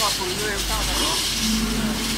갖고 의외에 싸워서